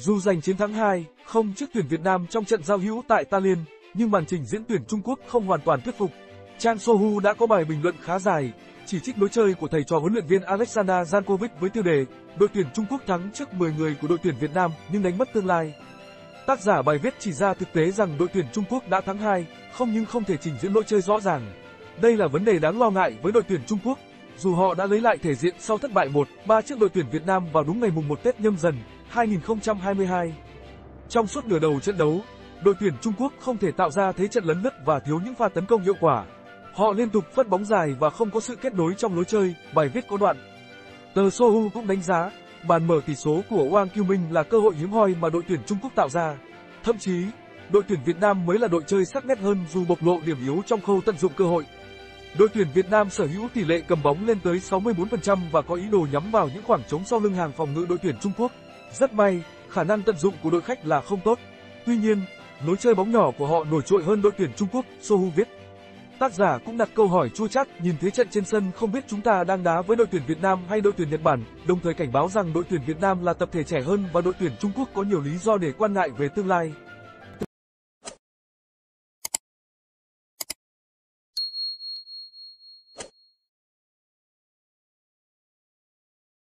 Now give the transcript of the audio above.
Dù giành chiến thắng 2, không trước tuyển Việt Nam trong trận giao hữu tại Tallinn, nhưng màn trình diễn tuyển Trung Quốc không hoàn toàn thuyết phục. Chan Sohu đã có bài bình luận khá dài, chỉ trích lối chơi của thầy trò huấn luyện viên Alexander Jankovic với tiêu đề đội tuyển Trung Quốc thắng trước 10 người của đội tuyển Việt Nam nhưng đánh mất tương lai. Tác giả bài viết chỉ ra thực tế rằng đội tuyển Trung Quốc đã thắng 2, không nhưng không thể trình diễn lối chơi rõ ràng. Đây là vấn đề đáng lo ngại với đội tuyển Trung Quốc, dù họ đã lấy lại thể diện sau thất bại 1-3 trước đội tuyển Việt Nam vào đúng ngày mùng 1 Tết nhâm dần 2022. Trong suốt nửa đầu trận đấu, đội tuyển Trung Quốc không thể tạo ra thế trận lấn lướt và thiếu những pha tấn công hiệu quả. Họ liên tục phất bóng dài và không có sự kết nối trong lối chơi, bài viết có đoạn. Tờ Sohu cũng đánh giá, bàn mở tỷ số của Wang Qiuming là cơ hội hiếm hoi mà đội tuyển Trung Quốc tạo ra. Thậm chí, đội tuyển Việt Nam mới là đội chơi sắc nét hơn dù bộc lộ điểm yếu trong khâu tận dụng cơ hội. Đội tuyển Việt Nam sở hữu tỷ lệ cầm bóng lên tới 64% và có ý đồ nhắm vào những khoảng trống sau lưng hàng phòng ngự đội tuyển Trung Quốc. Rất may, khả năng tận dụng của đội khách là không tốt. Tuy nhiên, lối chơi bóng nhỏ của họ nổi trội hơn đội tuyển Trung Quốc, Sohu viết. Tác giả cũng đặt câu hỏi chua chát, nhìn thế trận trên sân không biết chúng ta đang đá với đội tuyển Việt Nam hay đội tuyển Nhật Bản, đồng thời cảnh báo rằng đội tuyển Việt Nam là tập thể trẻ hơn và đội tuyển Trung Quốc có nhiều lý do để quan ngại về tương lai.